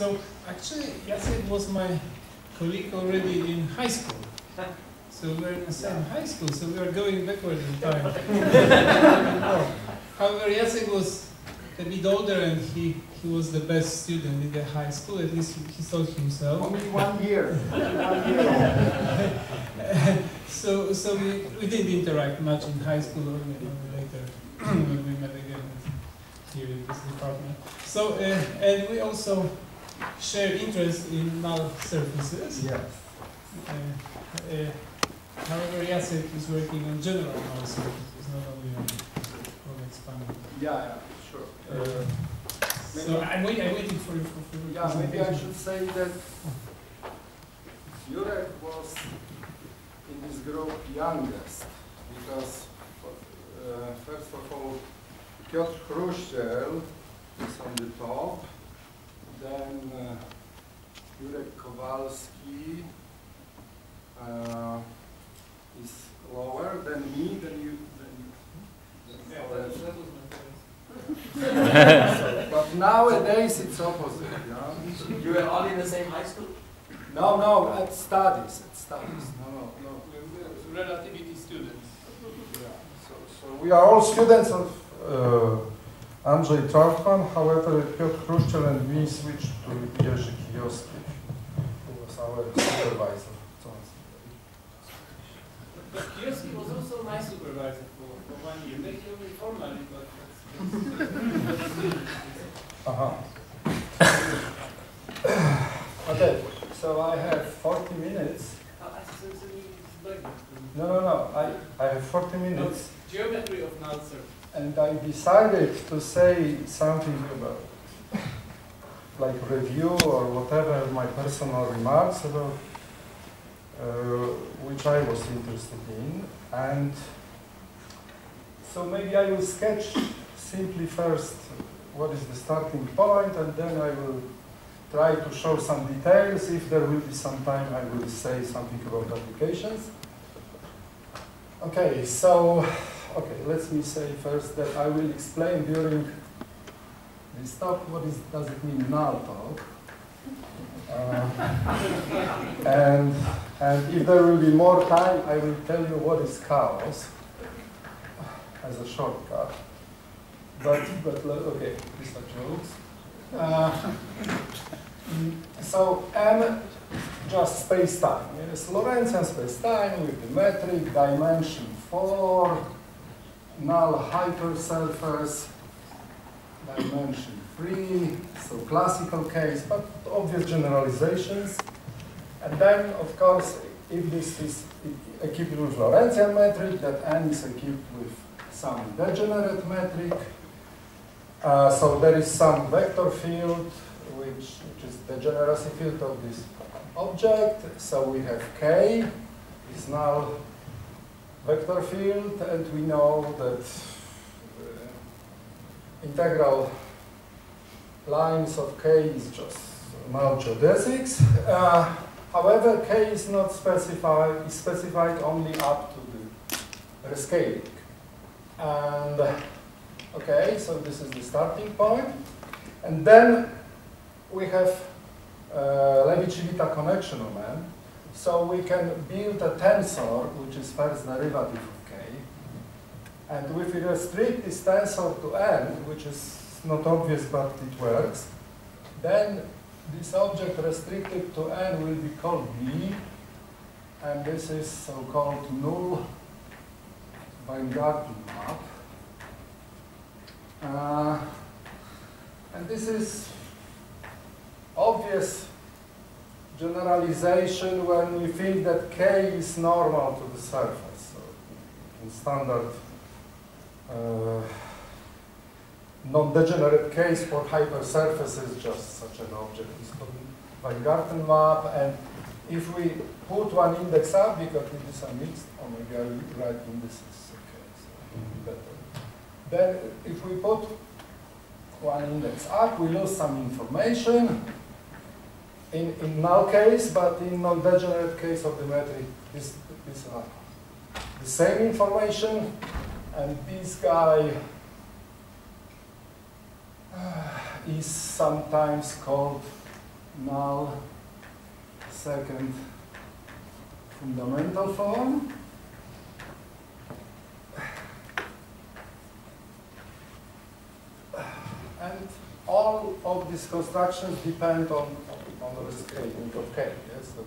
So actually, Jacek was my colleague already in high school. So we're in the same high school, so we are going backward in time. However, Jacek was a bit older and he, he was the best student in the high school, at least he, he thought himself. Only one year. one year. so so we, we didn't interact much in high school or maybe later when we met again here in this department. So uh, and we also share interest in null surfaces. Yes. Uh, uh, however, Jacek is working on general null surfaces, not only on, on expanded. Yeah, yeah, sure. Uh, So I'm, wait, I'm waiting for you for, for yeah, maybe I should say that Jurek was in this group youngest because uh, first of all Piotr Chruściel is on the top, then uh, Jurek Kowalski uh, is lower than me, then you, then you. then Yeah, that, that was my first. But nowadays it's opposite, yeah? You were all in the same high school? No, no, at studies, at studies, no, no, no. We're relativity students. Yeah. So, so we are all students of uh, Andrzej Trautmann, however, Piotr Chruściel and me switched to Jerzy Kijowski, who was our supervisor. But Kijowski was also my supervisor for, for one year, maybe only formally, but that's. Uh-huh. Okay, so I have 40 minutes. So- so it's like that. No, no, no, I, I have 40 minutes. Geometry of null surface. And I decided to say something about, like review or whatever, my personal remarks about uh, which I was interested in. And so maybe I will sketch simply first what is the starting point, and then I will try to show some details. If there will be some time, I will say something about applications. Okay, so Okay, let me say first that I will explain during this talk what is, does it mean null talk. Uh, and, and if there will be more time, I will tell you what is chaos as a shortcut. But, but okay, these are jokes. Uh, so M just space-time. Yes, Lorentzian space-time with the metric dimension 4, null hypersurface, dimension 3, so classical case, but obvious generalizations. And then, of course, if this is equipped with Lorentzian metric, that n is equipped with some degenerate metric. Uh, so there is some vector field, which, which is the degeneracy field of this object. So we have k is null vector field, and we know that uh, integral lines of k is just null geodesics. Uh, however, k is not specified, is specified only up to the rescaling. And, okay, so this is the starting point. And then we have uh, Levi-Civita connection moment. So we can build a tensor, which is first derivative of k. And if we restrict this tensor to n, which is not obvious but it works, then this object restricted to n will be called B, and this is so-called null Weingarten map. Uh, and this is obvious generalization when we think that k is normal to the surface. So in standard uh, non-degenerate case for hypersurfaces, just such an object is called Weingarten map. And if we put one index up, because it is a mixed, or maybe I will write indices, okay, so better. Then if we put one index up, we lose some information in, in null case, but in non-degenerate case of the metric, this, this are the same information, and this guy uh, is sometimes called null second fundamental form. And all of these constructions depend on, scaling of k, yes, so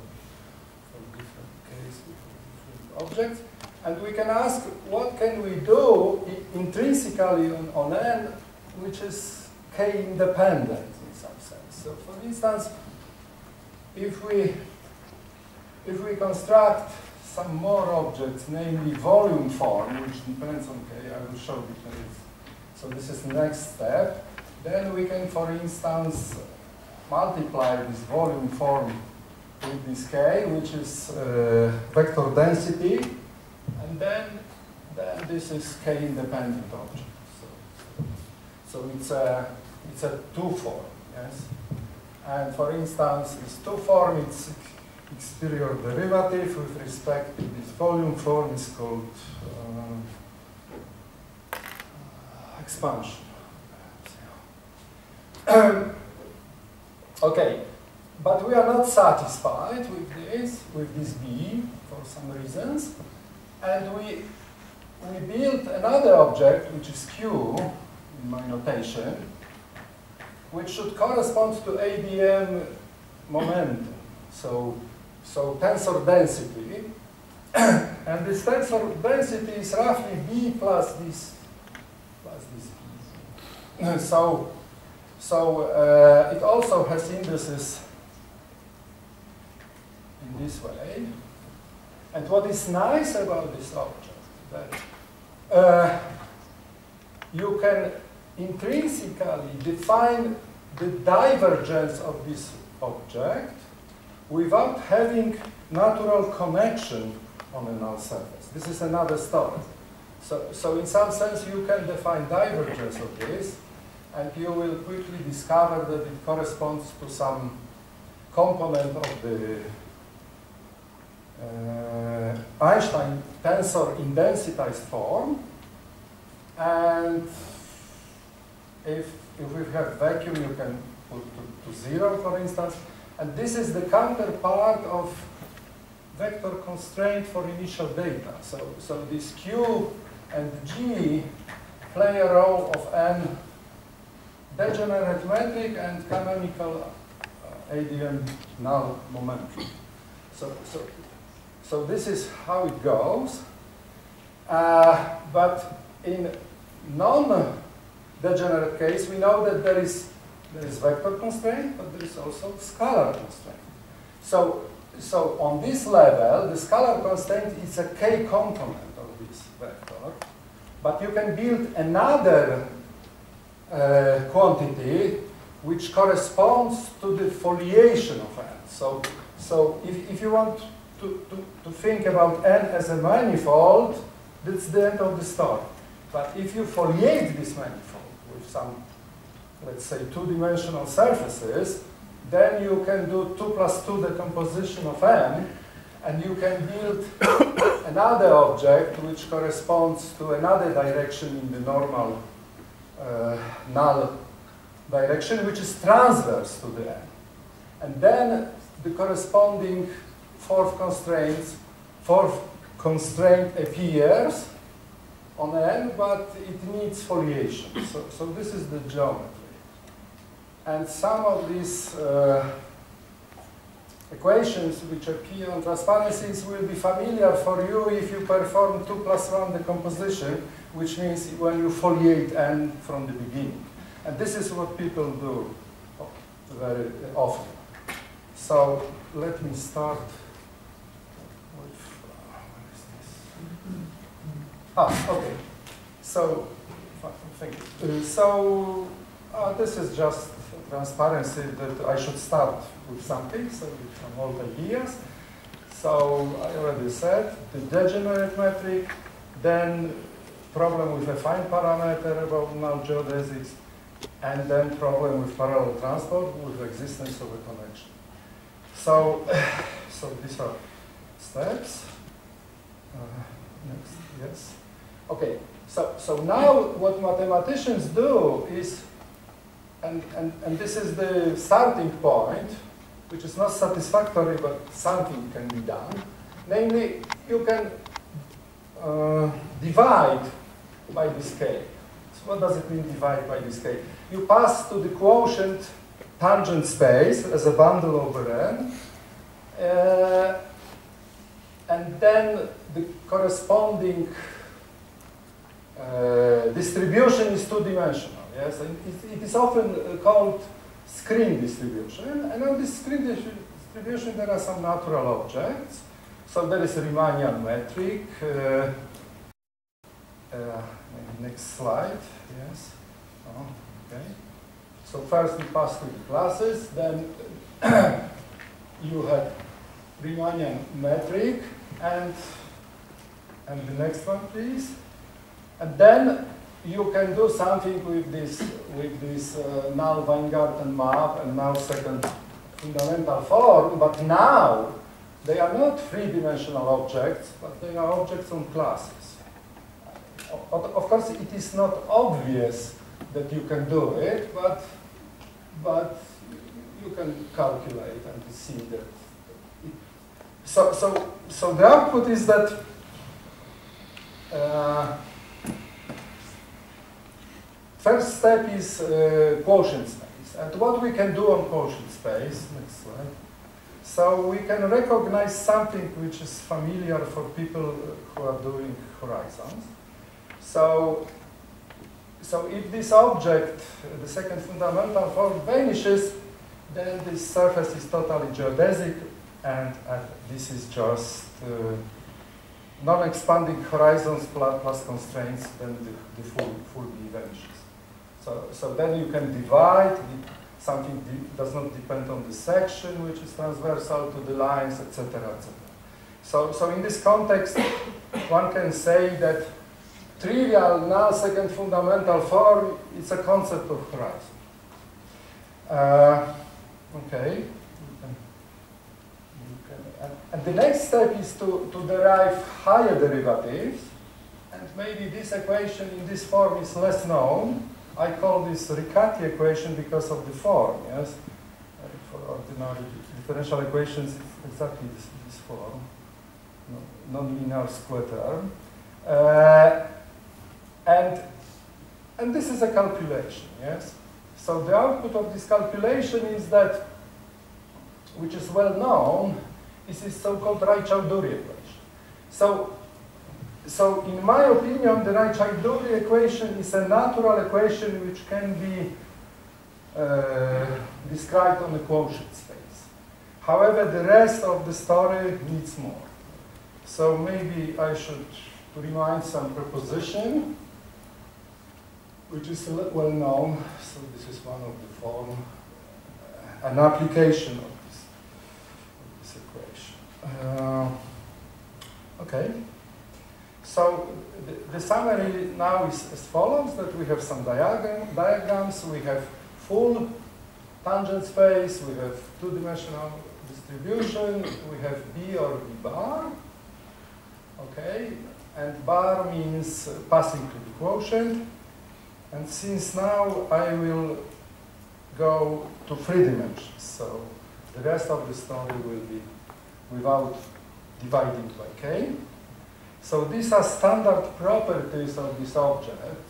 for different case, different objects. And we can ask, what can we do intrinsically on, on n, which is k independent in some sense. So for instance, if we, if we construct some more objects, namely volume form, which depends on k, I will show details. So this is the next step. Then we can, for instance, multiply this volume form with this k, which is uh, vector density, and then, then this is k independent object. So, so it's a it's a two form, yes. And for instance, this two form, its exterior derivative with respect to this volume form is called uh, expansion. okay, but we are not satisfied with this, with this B for some reasons, and we we built another object which is Q in my notation, which should correspond to ADM momentum. So, so tensor density, and this tensor density is roughly B plus this plus this B. so, so uh, it also has indices in this way. And what is nice about this object that uh, you can intrinsically define the divergence of this object without having natural connection on a null surface. This is another story. So, so in some sense you can define divergence of this and you will quickly discover that it corresponds to some component of the uh, Einstein tensor in densitized form. And if, if we have vacuum, you can put to, to zero, for instance. And this is the counterpart of vector constraint for initial data. So, so this Q and G play a role of n degenerate metric and canonical uh, ADM null momentum. So, so, so this is how it goes. Uh, but in non-degenerate case, we know that there is there is vector constraint, but there is also scalar constraint. So, so on this level, the scalar constraint is a k component of this vector, but you can build another uh, quantity which corresponds to the foliation of n. So, so if, if you want to, to, to think about n as a manifold, that's the end of the story. But if you foliate this manifold with some, let's say, two-dimensional surfaces, then you can do 2 plus 2 decomposition of n, and you can build another object which corresponds to another direction in the normal null direction, which is transverse to the n. And then the corresponding fourth constraints, fourth constraint appears on n, but it needs foliation. So, so this is the geometry. And some of these uh, equations which appear on transparencies will be familiar for you if you perform 2 plus 1 decomposition, which means when you foliate n from the beginning. And this is what people do very often. So let me start with, uh, what is this? Ah, okay. So, thank you. Uh, so, uh, this is just transparency that I should start with something, so with some old ideas. So, I already said the degenerate metric, then problem with affine parameter about null geodesics, and then problem with parallel transport with existence of a connection. So, so these are steps. Uh, next, yes. Okay, so, so now what mathematicians do is, and, and, and this is the starting point, which is not satisfactory, but something can be done. Namely, you can uh, divide by the scale. So what does it mean divide by the scale? You pass to the quotient tangent space as a bundle over n, uh, and then the corresponding uh, distribution is two-dimensional. Yes, and it, it is often uh, called screen distribution. And on this screen distribution, there are some natural objects. So there is a Riemannian metric. Uh, next slide. Yes. Oh, okay. So first we pass through the classes, then you have Riemannian metric, and and the next one, please. And then you can do something with this with this uh, null Weingarten map and null second fundamental form, but now they are not three-dimensional objects, but they are objects on classes. Of, course, it is not obvious that you can do it, but but you can calculate and see that. So so so the output is that. Uh, First step is uh, quotient space. And what we can do on quotient space, next slide. So we can recognize something which is familiar for people who are doing horizons. So, so if this object, the second fundamental form, vanishes, then this surface is totally geodesic, and, and this is just uh, non-expanding horizons plus, plus, constraints, then the, the full, full B vanishes. So, so then you can divide, something does not depend on the section, which is transversal to the lines, etc., etc. So, so in this context, one can say that trivial null second fundamental form is a concept of horizon. Uh, okay. And the next step is to, to derive higher derivatives. And maybe this equation in this form is less known. I call this Riccati equation because of the form, yes? For ordinary differential equations, it's exactly this, this form, no, nonlinear square term. Uh, and, and this is a calculation, yes? So the output of this calculation is that, which is well known, is this so-called Raychaudhuri equation. So so in my opinion, the Raychaudhuri equation is a natural equation which can be uh, described on the quotient space. However, the rest of the story needs more. So maybe I should remind some proposition, which is well known. So this is one of the form, uh, an application of this, of this equation. Uh, okay. So the, the, summary now is as follows, that we have some diagram, diagrams, we have full tangent space, we have two-dimensional distribution, we have B or B bar, okay, and bar means passing to the quotient, and since now I will go to three dimensions, so the rest of the story will be without dividing by k. So these are standard properties of this object.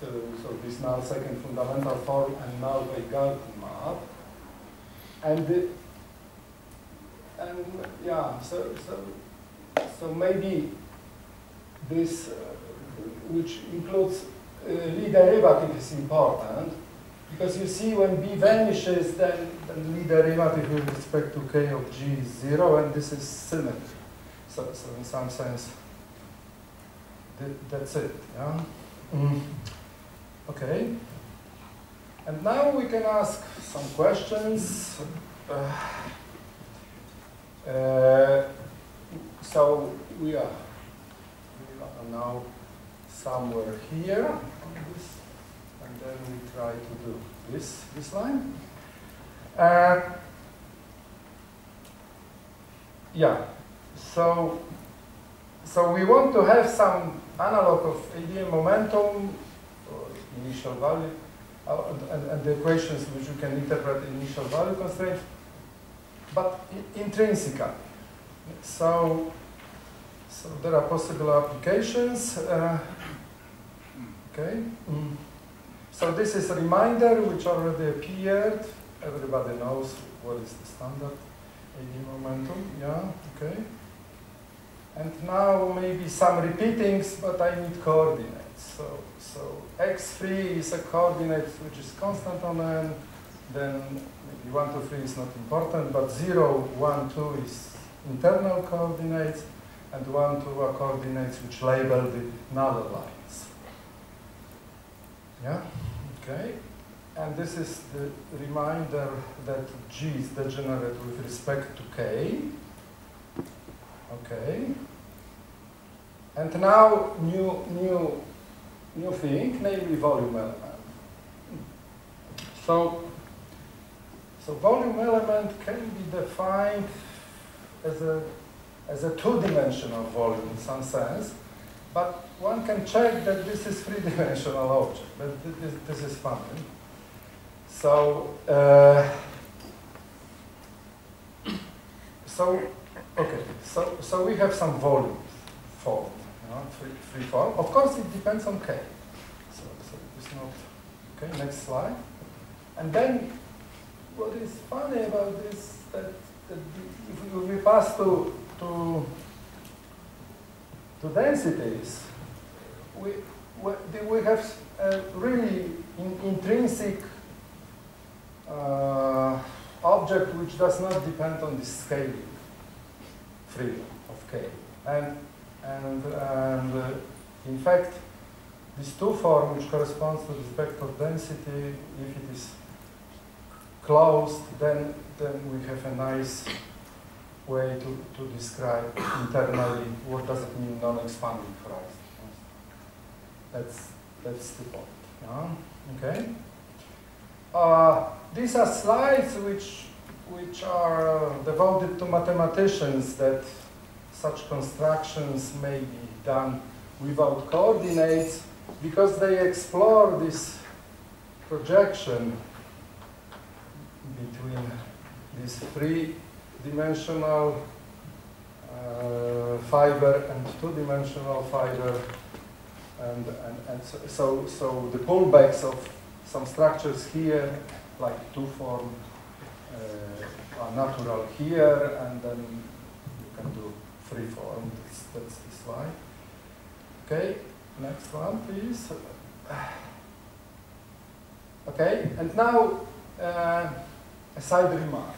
So, so this null second fundamental form and null Weingarten map. And the, and yeah, so so so maybe this, uh, which includes Lie derivative, is important because you see when b vanishes, then the Lie derivative with respect to k of g is zero, and this is symmetry. So, so in some sense, that, that's it. Yeah? Mm. Okay. And now we can ask some questions. Uh, uh, so we are, we are now somewhere here on this, and then we try to do this this line. Uh, yeah. So, so we want to have some analog of ADM momentum, initial value, uh, and, and the equations which you can interpret initial value constraint, but intrinsically. So, so there are possible applications. Uh, okay. Mm. So this is a reminder which already appeared. Everybody knows what is the standard ADM momentum. Yeah. Okay. And now maybe some repeatings, but I need coordinates. So, so x3 is a coordinate which is constant on n. Then maybe 1, 2, 3 is not important, but 0, 1, 2 is internal coordinates, and 1, 2 are coordinates which label the null lines. Yeah? Okay. And this is the reminder that G is degenerate with respect to K. Okay. And now new new new thing, namely volume element. So so volume element can be defined as a as a two-dimensional volume in some sense, but one can check that this is three-dimensional object. But th- this, this is funny. So uh, so okay. So so we have some volume form, you know, free, free form. Of course, it depends on k. So so it's not okay. Next slide. And then what is funny about this that, that if we pass to to to densities, we we, have a really in, intrinsic uh, object which does not depend on the scaling freedom of k. And and and uh, in fact, this two form which corresponds to this vector density, if it is closed, then then we have a nice way to, to describe internally what does it mean non-expanding horizon. That's that's the point. Yeah? Okay. Uh, these are slides which which are uh, devoted to mathematicians that such constructions may be done without coordinates because they explore this projection between this three-dimensional uh, fiber and two-dimensional fiber and, and, and so, so, the pullbacks of some structures here like two form uh, are natural here and then you can do free form that's, that's the slide okay next one please. Okay and now uh, a side remark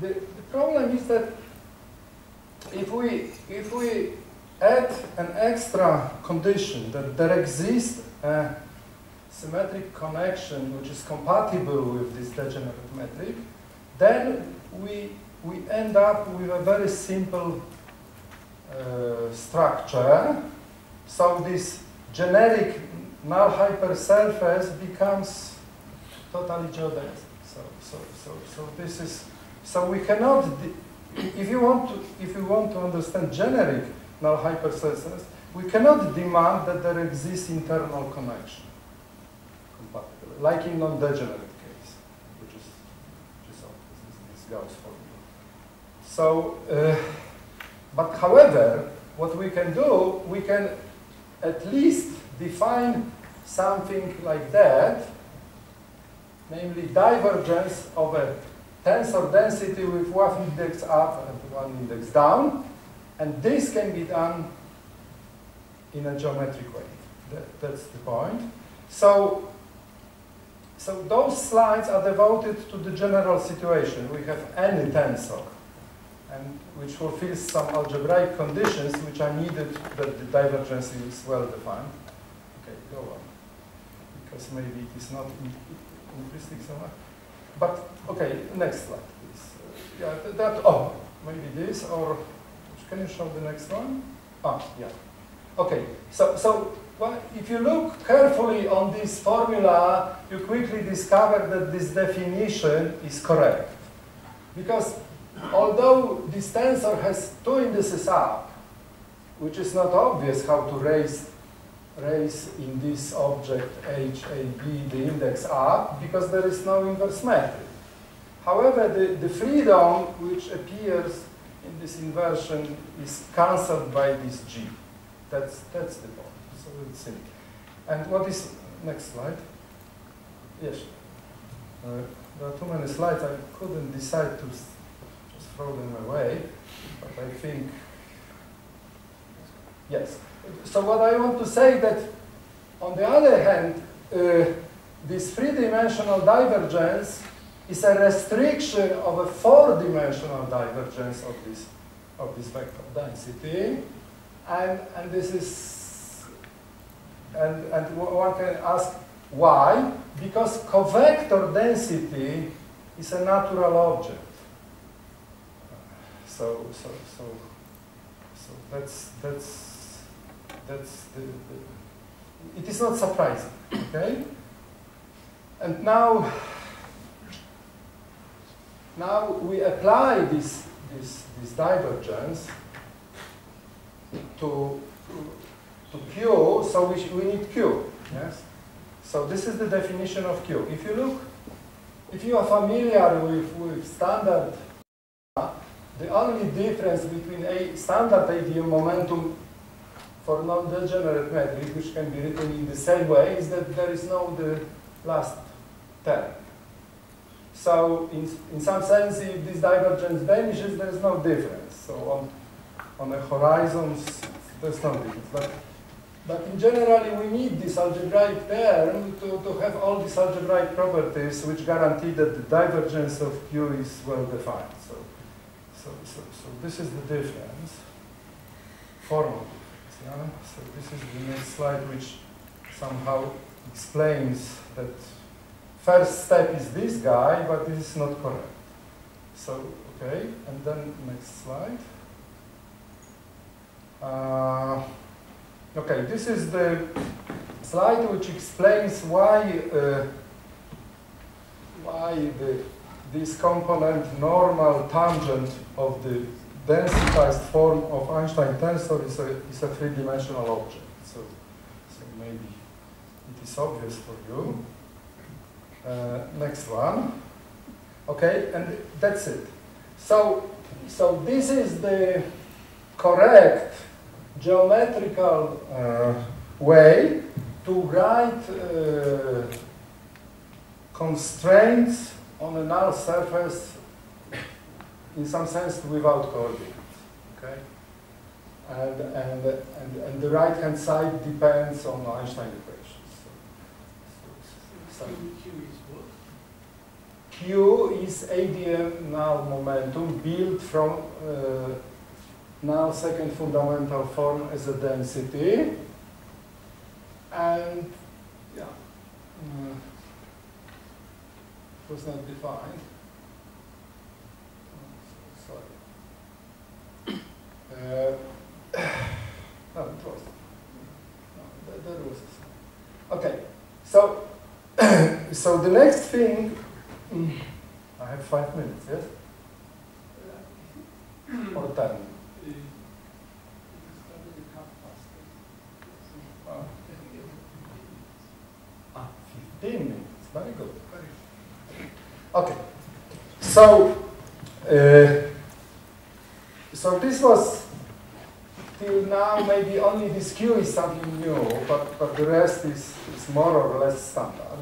the, the problem is that if we if we add an extra condition that there exists a symmetric connection which is compatible with this degenerate metric, then we, we end up with a very simple uh, structure. So this generic null hypersurface becomes totally geodesic. So, so, so, so this is, so we cannot, if you want to, if you want to understand generic null hypersurface, we cannot demand that there exists internal connection like in non-degenerate case, which is, obvious, this Gauss formula. So, uh, but however, what we can do, we can at least define something like that, namely divergence of a tensor density with one index up and one index down, and this can be done in a geometric way. That, that's the point. So, so those slides are devoted to the general situation. We have any tensor, and which fulfills some algebraic conditions which are needed that the divergence is well defined. Okay, go on. Because maybe it is not implicit so much. But okay, next slide, please. Yeah, th that. Oh, maybe this or can you show the next one? Ah, yeah. Okay, so so well, if you look carefully on this formula, you quickly discover that this definition is correct. Because although this tensor has two indices up, which is not obvious how to raise raise in this object h, a, b the index up because there is no inverse metric. However, the, the freedom which appears in this inversion is cancelled by this g. That's, that's the point. So it's simple. And what is, next slide. Yes. Uh, there are too many slides. I couldn't decide to just throw them away, but I think, yes. So what I want to say that, on the other hand, uh, this three-dimensional divergence is a restriction of a four-dimensional divergence of this of this vector density, and and this is and and one can ask why because covector density is a natural object. So so so so that's that's that's the, the it is not surprising, okay? And now now we apply this, this, this divergence to, to Q, so we, we need Q, yes? So this is the definition of Q. If you look, if you are familiar with, with standard, the only difference between a standard ADM momentum for non-degenerate metric, which can be written in the same way, is that there is no the last term. So in, in some sense, if this divergence vanishes, there is no difference. So on, on the horizons, there's no difference. But, but in generally, we need this algebraic term to, to have all these algebraic properties which guarantee that the divergence of Q is well defined. So, so, so, so this is the difference, formal difference. Yeah? So this is the next slide which somehow explains that first step is this guy, but this is not correct. So, okay, and then next slide. Uh, okay, this is the slide which explains why uh, why the, this component normal tangent of the densitized form of Einstein tensor is a, is a three-dimensional object. So, so maybe it is obvious for you. Uh, next one. Okay, and that's it. So, so this is the correct geometrical uh, way to write uh, constraints on a null surface in some sense without coordinates. Okay? And, and, and, and the right hand side depends on Einstein equations. So, so, so Q is ADM null momentum built from uh, null second fundamental form as a density. And yeah, uh, was not defined. Oh, Sorry. Uh, no, it was. No, there, there was. Okay, so so the next thing, I have five minutes, yes? Or ten? Oh. Ah, 15 minutes, very good. Okay, so, uh, so this was till now maybe only this Q is something new, but, but the rest is, is more or less standard.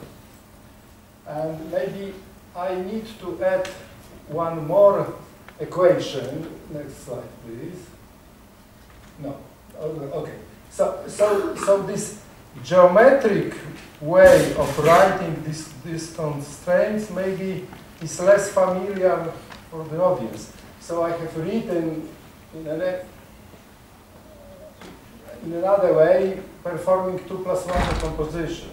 And maybe I need to add one more equation. Next slide, please. No. Oh, Okay. So, so, so this geometric way of writing this, these constraints maybe is less familiar for the audience. So I have written in, an, in another way, performing 2 plus 1 decomposition.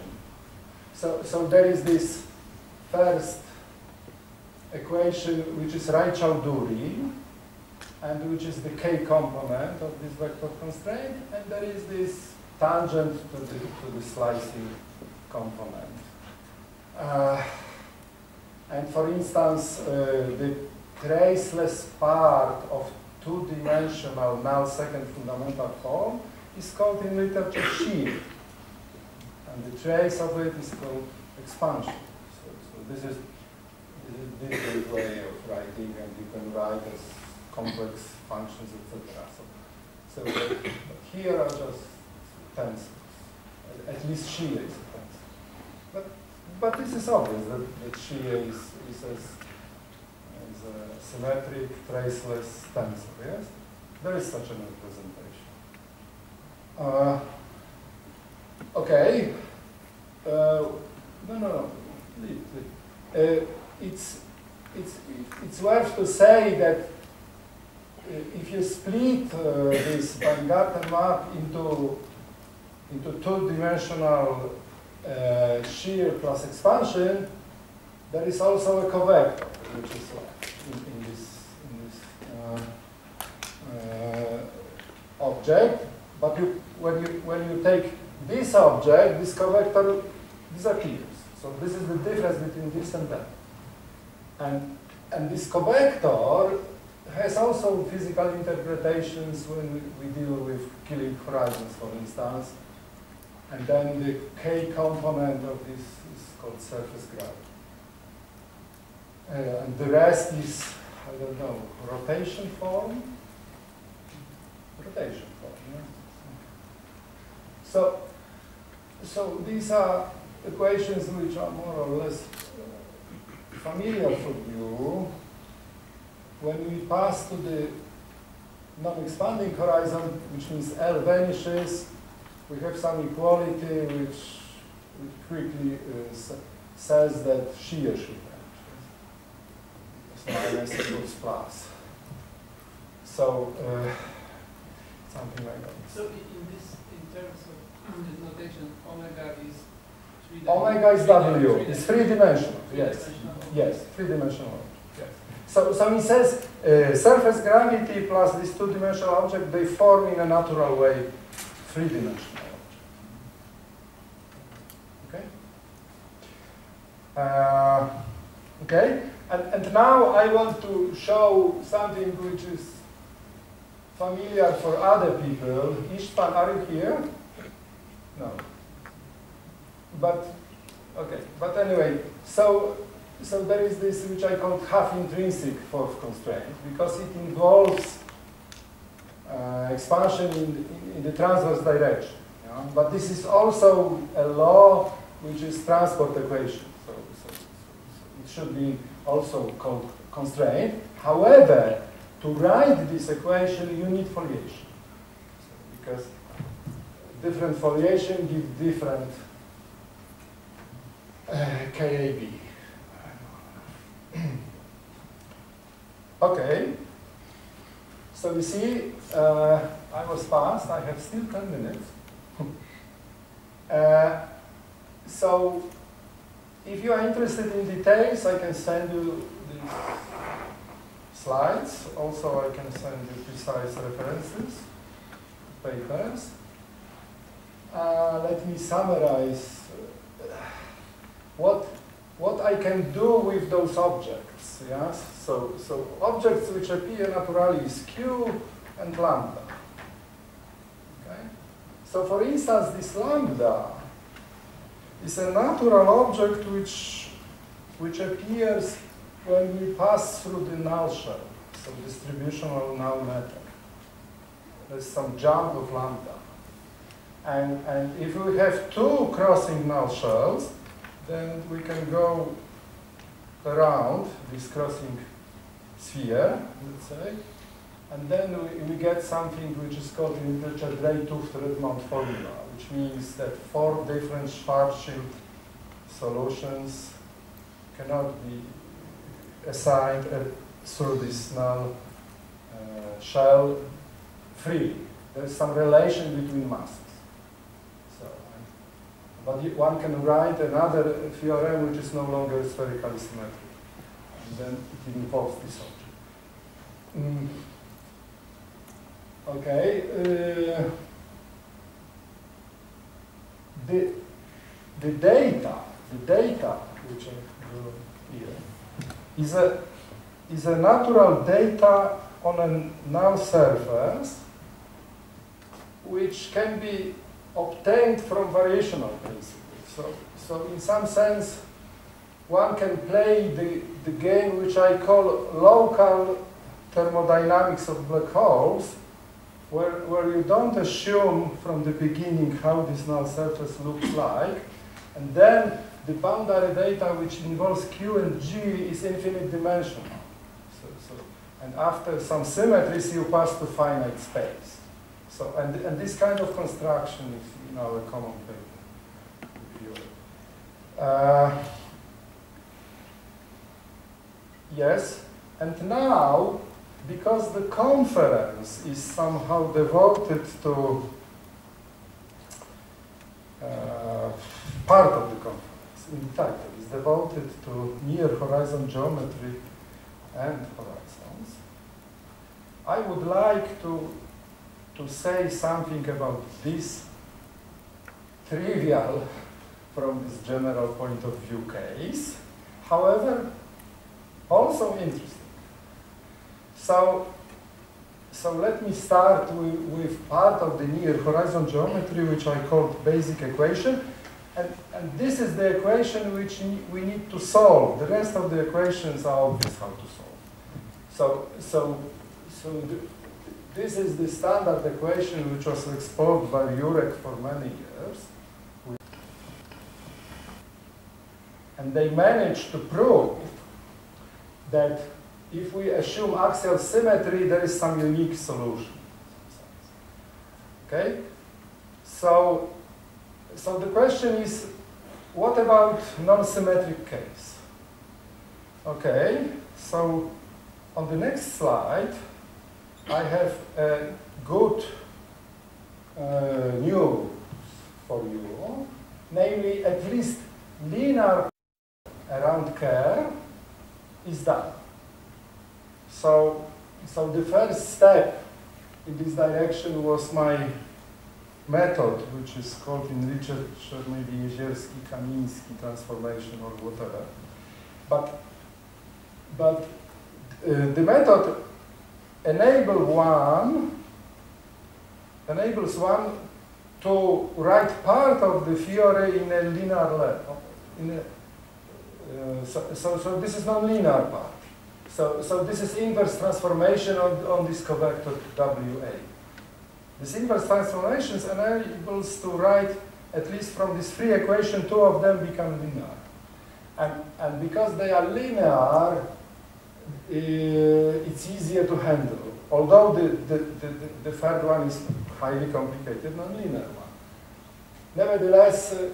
So, so there is this first equation which is Raychaudhuri, and which is the k component of this vector constraint, and there is this tangent to the, to the slicing component. Uh, and for instance, uh, the traceless part of two-dimensional null second fundamental form is called in literature shear. and the trace of it is called expansion. So, so this is a different way of writing, and you can write as complex functions, etc. So, so here are just tensors. At- At least shear is a tensor. But but this is obvious that, that shear is, is as is a symmetric, traceless tensor. Yes, there is such an representation. Uh, okay. Uh, no, no, no. Uh, it's, it's, it's worth to say that if you split this Weingarten map into, into two-dimensional shear plus expansion, there is also a covector, which is left in, in this, in this uh, uh, object. But you, when, you, when you take this object, this covector disappears. So this is the difference between this and that. And, and this covector has also physical interpretations when we, we deal with Killing horizons, for instance. And then the K component of this is called surface gravity. Uh, and the rest is, I don't know, rotation form? Form, yeah. So, so these are equations which are more or less uh, familiar for you. When we pass to the non-expanding horizon, which means L vanishes, we have some equality which, quickly uh, says that shear should vanish. Plus. So, uh, something like that. So in this, in terms of this notation, omega is three. Omega is W, it's three-dimensional, yes. Three-dimensional. Yes, three-dimensional yes. So, so it says uh, surface gravity plus this two-dimensional object, they form in a natural way three-dimensional object. Okay? Uh, okay, and, and now I want to show something which is familiar for other people. Istvan, are you here? No. But Okay, but anyway, so so there is this which I call half intrinsic fourth constraint because it involves uh, expansion in, in, the transverse direction. know. But this is also a law which is transport equation. So, so, so it should be also called constraint. However, to write this equation, you need foliation. Because different foliation give different uh, KAB. okay. So you see, uh, I was fast. I have still 10 minutes. uh, so if you are interested in details, I can send you these slides. Also, I can send you precise references, papers. Uh, let me summarize what what I can do with those objects. Yes. So so objects which appear naturally is q and lambda. Okay. So for instance, this lambda is a natural object which which appears when we pass through the null shell, so distributional null matter. There's some jump of lambda. And, and if we have two crossing null shells, then we can go around this crossing sphere, let's say, and then we, we get something which is called in literature Dray-'t Hooft-Redmount formula, which means that four different Schwarzschild solutions cannot be assigned this null uh, shell free. There is some relation between masses. So, but one can write another theorem which is no longer spherically symmetric. And then it involves this object. Mm. Okay. Uh, the, the data, the data which I drew here, is a, is a natural data on a null surface which can be obtained from variational principles. So, so in some sense, one can play the, the game which I call local thermodynamics of black holes, where, where you don't assume from the beginning how this null surface looks like, and then the boundary data which involves Q and G is infinite dimensional. So, so, and after some symmetries, you pass to finite space. So, and, and this kind of construction is in our common paper. Uh, yes, and now, because the conference is somehow devoted to uh, part of the conference, in title, is devoted to near horizon geometry and horizons. I would like to, to say something about this trivial from this general point of view case, however, also interesting. So, so let me start with, with part of the near horizon geometry, which I called basic equation. And, and this is the equation which we need to solve. The rest of the equations are obvious how to solve. So, so, so th- this is the standard equation which was explored by Jurek for many years. And they managed to prove that if we assume axial symmetry, there is some unique solution. Okay? So, so the question is, what about non-symmetric case? Okay, so on the next slide, I have a good uh, news for you, namely at least linear around kerr is done. So, so the first step in this direction was my method, which is called in literature maybe Jezierski, Kamiński transformation or whatever. But, but uh, the method enable one enables one to write part of the theory in a linear level. Uh, so, so, so this is non-linear part. So, so this is inverse transformation on, on this covector WA. This inverse transformations enables to write, at least from this free equation, two of them become linear. And, and because they are linear, uh, it's easier to handle. Although the, the, the, the third one is highly complicated, non-linear one. Nevertheless, uh,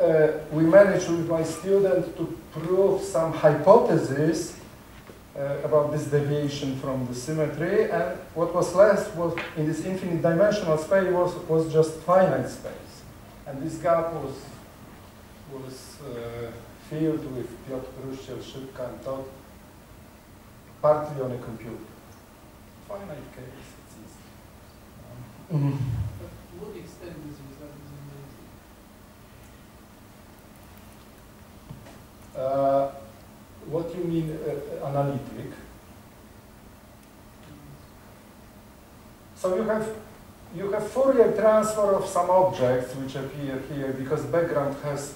uh, we managed with my student to prove some hypothesis uh, about this deviation from the symmetry, and what was left was in this infinite dimensional space was, was just finite space. And this gap was, was uh, filled with Piotr Chruściel, Szybka, and Tod, partly on a computer. Finite case, it's easy. Um, But what extent this result is amazing? Uh, what you mean uh, analytic? So you have you have Fourier transfer of some objects which appear here because background has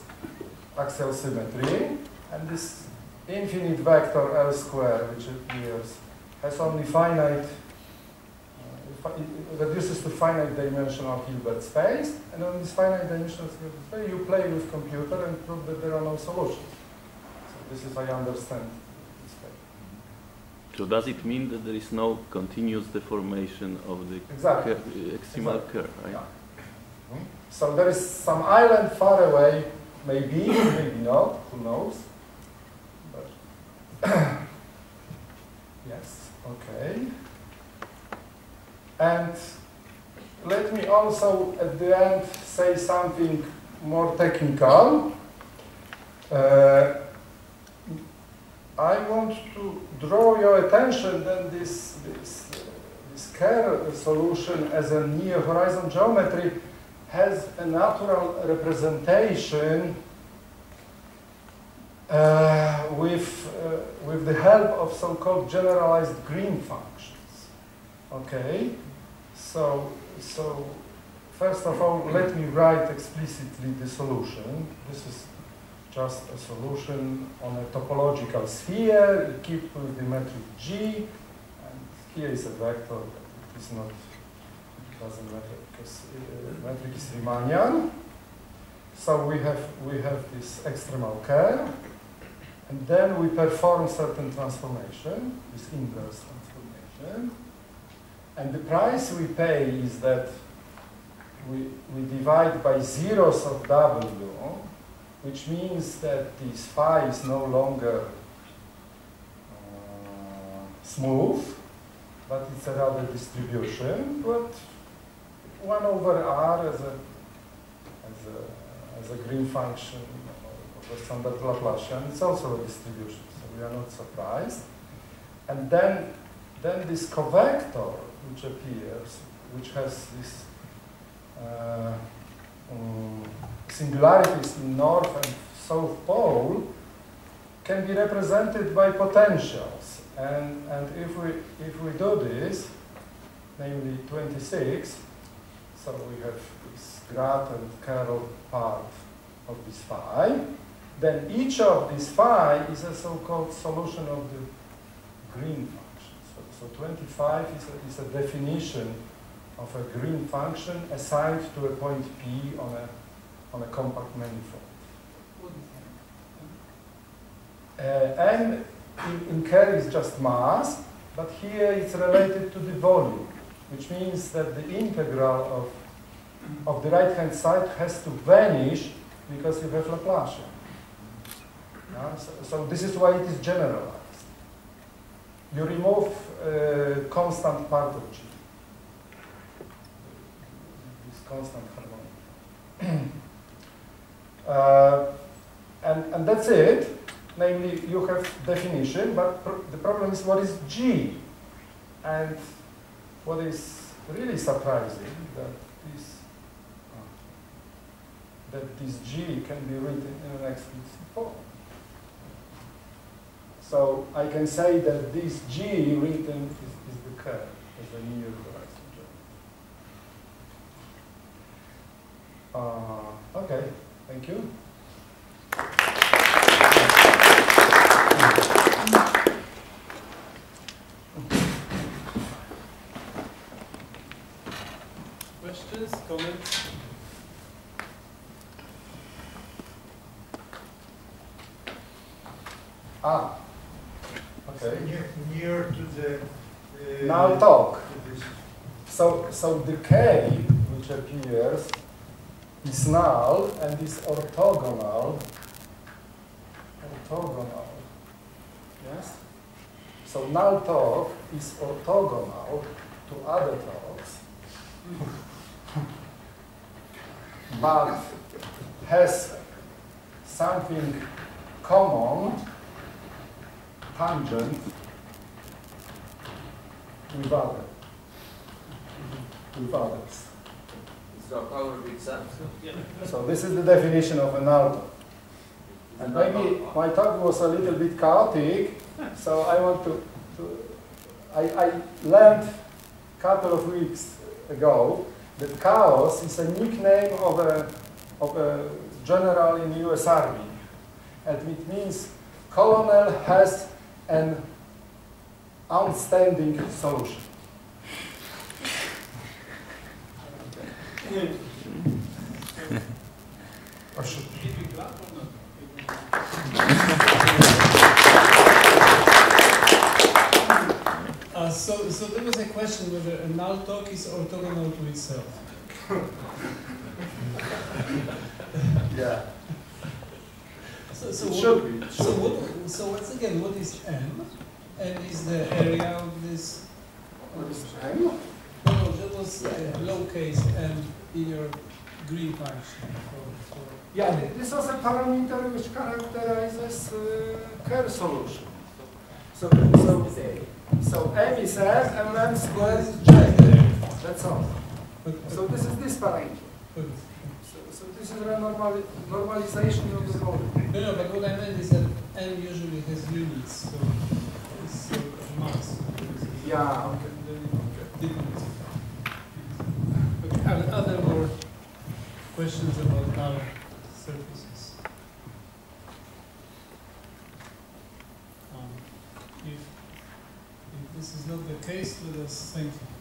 axial symmetry, and this infinite vector L square which appears has only finite. uh, reduces to finite dimensional Hilbert space, and on this finite dimensional Hilbert space, you play with computer and prove that there are no solutions. This is I understand. So does it mean that there is no continuous deformation of the Exactly. cur- extremal Exactly. Kerr, right? Yeah. So there is some island far away, maybe, maybe not, who knows? But yes, okay. And let me also at the end say something more technical. Uh, I want to draw your attention that this, this, uh, this Kerr solution as a near horizon geometry has a natural representation uh, with, uh, with the help of so-called generalized green functions. Okay, so, so first of all, let me write explicitly the solution. This is just a solution on a topological sphere equipped with the metric G. And here is a vector, but it is not, doesn't matter because uh, metric is Riemannian. So we have, we have this extremal Kerr. And then we perform certain transformation, this inverse transformation. And the price we pay is that we, we divide by zeros of W, which means that this phi is no longer uh, smooth, but it's a rather distribution, but 1 over r as a, as a, as a green function of the standard Laplacian, it's also a distribution, so we are not surprised. And then, then this covector, which appears, which has this uh, um, singularities in north and south pole can be represented by potentials. And, and if, we, if we do this, namely 26, so we have this grad and curl part of this phi, then each of these phi is a so-called solution of the green function. So, so 25 is a, is a definition of a green function assigned to a point P on a, on a compact manifold. Uh, and in, in Kerr is just mass, but here it's related to the volume, which means that the integral of, of the right-hand side has to vanish because you have Laplacian. Uh, so, so, this is why it is generalized. You remove uh, constant part of G. Constant harmonic. uh, and, and that's it. Namely, you have definition, but pr the problem is what is G? And what is really surprising that this uh, that this G can be written in an explicit form. So I can say that this G written is, is the Kerr, is the new horizon Uh, okay, thank you. Questions, comments? Ah, okay. Near, near to the. uh, Now talk. So, so the K which appears is null and is orthogonal. Orthogonal. Yes? So null talk is orthogonal to other talks, but has something common, tangent, with other with others. So this is the definition of an alto. And maybe my talk was a little bit chaotic, so I want to, to I, I learned a couple of weeks ago that chaos is a nickname of a, of a general in the US Army. And it means colonel has an outstanding solution. Or should Did we clap or not? Uh, so, so there was a question whether a null talk is orthogonal to itself. Yeah. So, so It what, should be. So what? So once again, what is M? M is the area of this. What is M? No, no, that was uh, lowercase m in your green function. For, for Yeah, this was a parameter which characterizes uh, Kerr solution. So, so, so M is M and M squared is J. That's all. So this is this parameter. So, so this is a normal, normalization of the volume. no, no, but what I meant is that m usually has units, so it's uh, mass. Yeah, okay. Okay, other, other more questions about null surfaces. Um, If, if this is not the case, let us thank you.